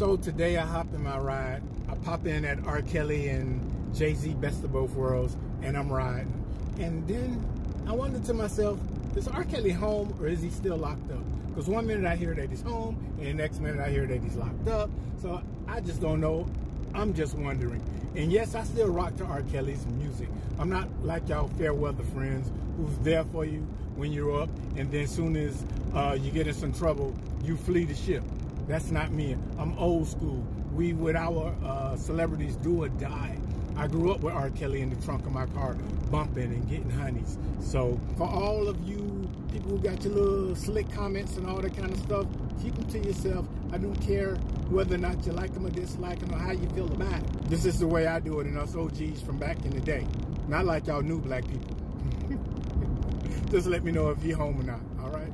So today I hopped in my ride. I pop in at R. Kelly and Jay Z Best of Both Worlds, and I'm riding. And then I wondered to myself, is R. Kelly home or is he still locked up? Because one minute I hear that he's home, and the next minute I hear that he's locked up. So I just don't know. I'm just wondering. And yes, I still rock to R. Kelly's music. I'm not like y'all fair weather friends who's there for you when you're up, and then soon as uh, you get in some trouble, you flee the ship. That's not me. I'm old school. We, with our uh, celebrities, do or die. I grew up with R. Kelly in the trunk of my car, bumping and getting honeys. So for all of you people who got your little slick comments and all that kind of stuff, keep them to yourself. I don't care whether or not you like them or dislike them or how you feel about it. This is the way I do it in us OGs from back in the day. Not like y'all new black people. Just let me know if you're home or not, all right?